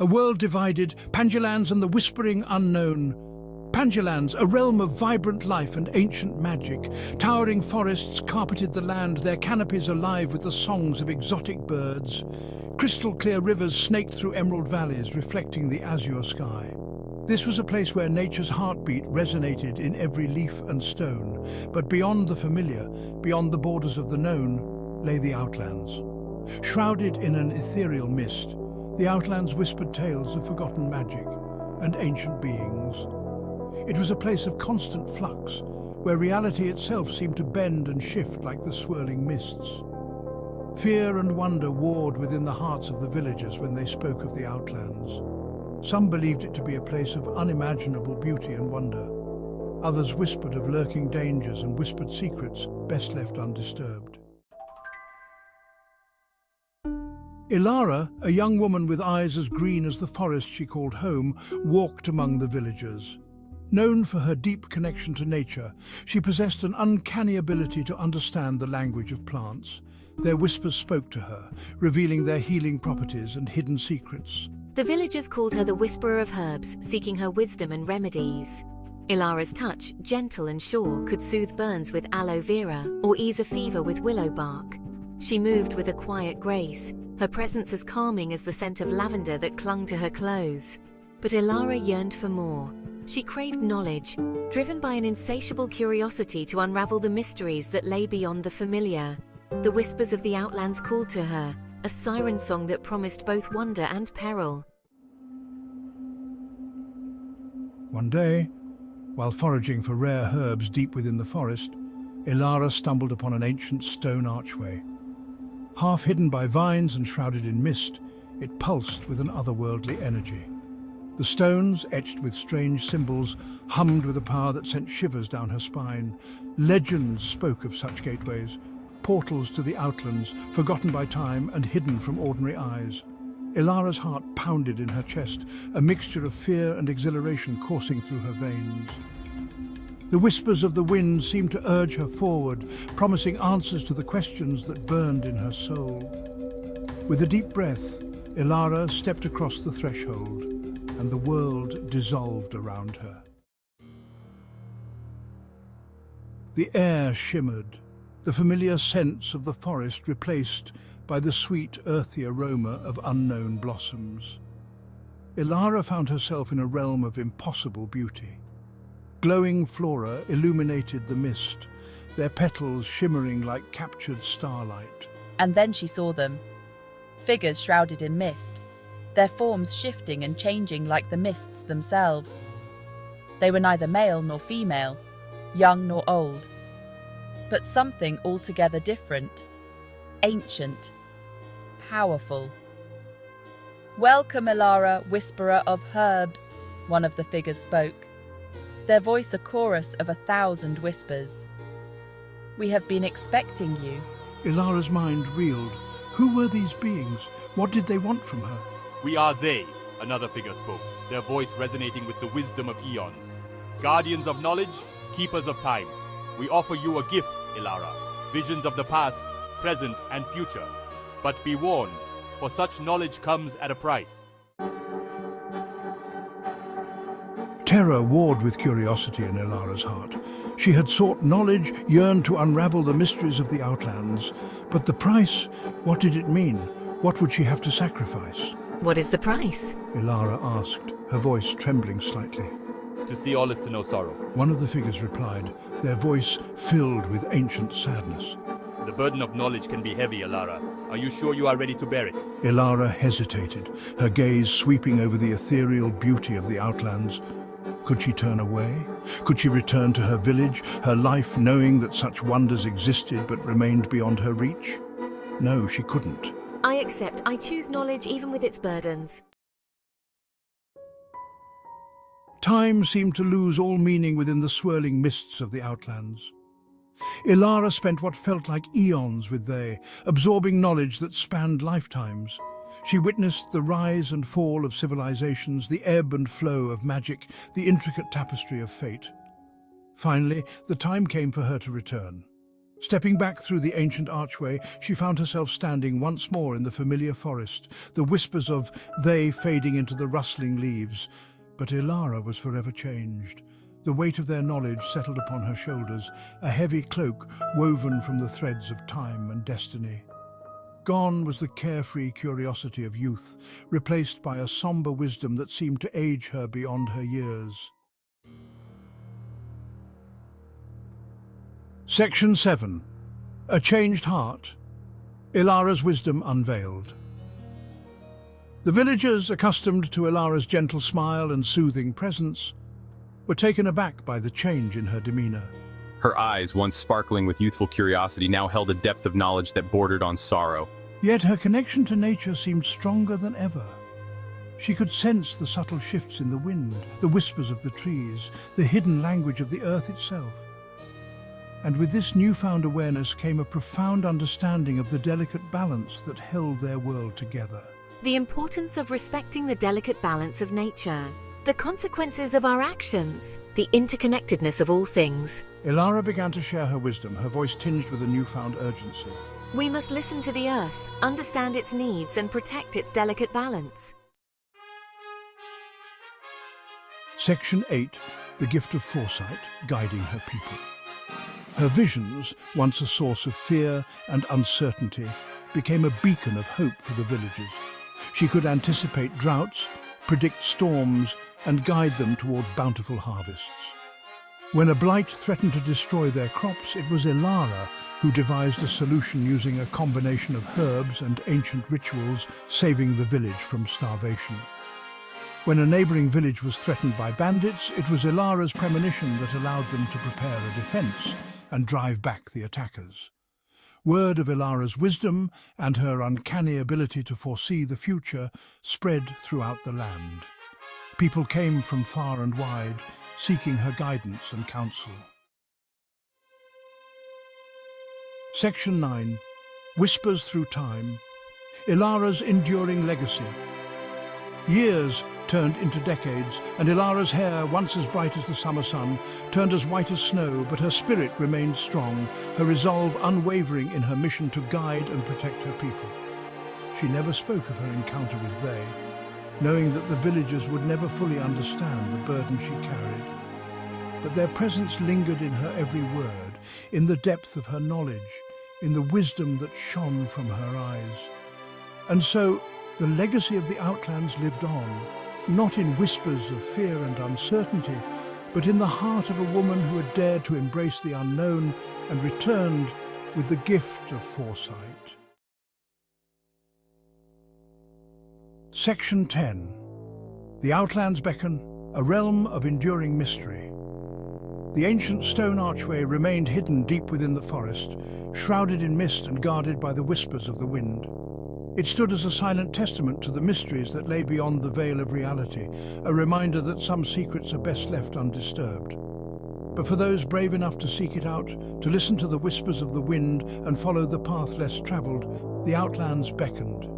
A world divided, Pangelands and the whispering unknown. Pangelands, a realm of vibrant life and ancient magic. Towering forests carpeted the land, their canopies alive with the songs of exotic birds. Crystal clear rivers snaked through emerald valleys, reflecting the azure sky. This was a place where nature's heartbeat resonated in every leaf and stone. But beyond the familiar, beyond the borders of the known, lay the Outlands. Shrouded in an ethereal mist, the Outlands whispered tales of forgotten magic and ancient beings. It was a place of constant flux, where reality itself seemed to bend and shift like the swirling mists. Fear and wonder warred within the hearts of the villagers when they spoke of the Outlands. Some believed it to be a place of unimaginable beauty and wonder. Others whispered of lurking dangers and whispered secrets best left undisturbed. Ilara, a young woman with eyes as green as the forest she called home, walked among the villagers. Known for her deep connection to nature, she possessed an uncanny ability to understand the language of plants. Their whispers spoke to her, revealing their healing properties and hidden secrets. The villagers called her the Whisperer of Herbs, seeking her wisdom and remedies. Ilara's touch, gentle and sure, could soothe burns with aloe vera or ease a fever with willow bark. She moved with a quiet grace, her presence as calming as the scent of lavender that clung to her clothes. But Ilara yearned for more. She craved knowledge, driven by an insatiable curiosity to unravel the mysteries that lay beyond the familiar. The whispers of the Outlands called to her, a siren song that promised both wonder and peril. One day, while foraging for rare herbs deep within the forest, Ilara stumbled upon an ancient stone archway. Half hidden by vines and shrouded in mist, it pulsed with an otherworldly energy. The stones, etched with strange symbols, hummed with a power that sent shivers down her spine. Legends spoke of such gateways, portals to the outlands, forgotten by time and hidden from ordinary eyes. Ilara's heart pounded in her chest, a mixture of fear and exhilaration coursing through her veins. The whispers of the wind seemed to urge her forward, promising answers to the questions that burned in her soul. With a deep breath, Ilara stepped across the threshold, and the world dissolved around her. The air shimmered, the familiar scents of the forest replaced by the sweet, earthy aroma of unknown blossoms. Ilara found herself in a realm of impossible beauty. Glowing flora illuminated the mist, their petals shimmering like captured starlight. And then she saw them. Figures shrouded in mist, their forms shifting and changing like the mists themselves. They were neither male nor female, young nor old, but something altogether different, ancient, powerful. Welcome, Ilara, whisperer of herbs, one of the figures spoke, their voice a chorus of a thousand whispers. We have been expecting you. Ilara's mind reeled. Who were these beings? What did they want from her? We are they, another figure spoke, their voice resonating with the wisdom of eons. Guardians of knowledge, keepers of time. We offer you a gift, Ilara. Visions of the past, present, and future. But be warned, for such knowledge comes at a price. Terror warred with curiosity in Ilara's heart. She had sought knowledge, yearned to unravel the mysteries of the Outlands. But the price, what did it mean? What would she have to sacrifice? What is the price? Ilara asked, her voice trembling slightly. To see all is to know sorrow. One of the figures replied, their voice filled with ancient sadness. The burden of knowledge can be heavy, Ilara. Are you sure you are ready to bear it? Ilara hesitated, her gaze sweeping over the ethereal beauty of the Outlands. Could she turn away? Could she return to her village, her life knowing that such wonders existed but remained beyond her reach? No, she couldn't. I accept. I choose knowledge even with its burdens. Time seemed to lose all meaning within the swirling mists of the Outlands. Ilara spent what felt like eons with they, absorbing knowledge that spanned lifetimes. She witnessed the rise and fall of civilizations, the ebb and flow of magic, the intricate tapestry of fate. Finally, the time came for her to return. Stepping back through the ancient archway, she found herself standing once more in the familiar forest, the whispers of they fading into the rustling leaves. But Ilara was forever changed. The weight of their knowledge settled upon her shoulders, a heavy cloak woven from the threads of time and destiny. Gone was the carefree curiosity of youth, replaced by a somber wisdom that seemed to age her beyond her years. Section 7. A Changed Heart. Ilara's Wisdom Unveiled. The villagers, accustomed to Ilara's gentle smile and soothing presence, were taken aback by the change in her demeanor. Her eyes, once sparkling with youthful curiosity, now held a depth of knowledge that bordered on sorrow. Yet her connection to nature seemed stronger than ever. She could sense the subtle shifts in the wind, the whispers of the trees, the hidden language of the earth itself. And with this newfound awareness came a profound understanding of the delicate balance that held their world together. The importance of respecting the delicate balance of nature, the consequences of our actions, the interconnectedness of all things. Ilara began to share her wisdom, her voice tinged with a newfound urgency. We must listen to the earth, understand its needs, and protect its delicate balance. Section 8 The Gift of Foresight Guiding Her People. Her visions, once a source of fear and uncertainty, became a beacon of hope for the villagers. She could anticipate droughts, predict storms, and guide them toward bountiful harvests. When a blight threatened to destroy their crops, it was Ilara who devised a solution using a combination of herbs and ancient rituals, saving the village from starvation. When a neighbouring village was threatened by bandits, it was Ilara's premonition that allowed them to prepare a defence and drive back the attackers. Word of Ilara's wisdom and her uncanny ability to foresee the future spread throughout the land. People came from far and wide, seeking her guidance and counsel. Section 9. Whispers Through Time. Ilara's Enduring Legacy. Years turned into decades, and Ilara's hair, once as bright as the summer sun, turned as white as snow, but her spirit remained strong, her resolve unwavering in her mission to guide and protect her people. She never spoke of her encounter with they, knowing that the villagers would never fully understand the burden she carried. But their presence lingered in her every word, in the depth of her knowledge, in the wisdom that shone from her eyes. And so, the legacy of the Outlands lived on, not in whispers of fear and uncertainty, but in the heart of a woman who had dared to embrace the unknown and returned with the gift of foresight. Section 10 The Outlands Beckon, a realm of enduring mystery. The ancient stone archway remained hidden deep within the forest, shrouded in mist and guarded by the whispers of the wind. It stood as a silent testament to the mysteries that lay beyond the veil of reality, a reminder that some secrets are best left undisturbed. But for those brave enough to seek it out, to listen to the whispers of the wind and follow the path less travelled, the Outlands beckoned.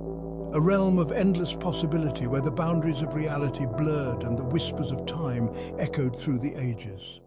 A realm of endless possibility where the boundaries of reality blurred and the whispers of time echoed through the ages.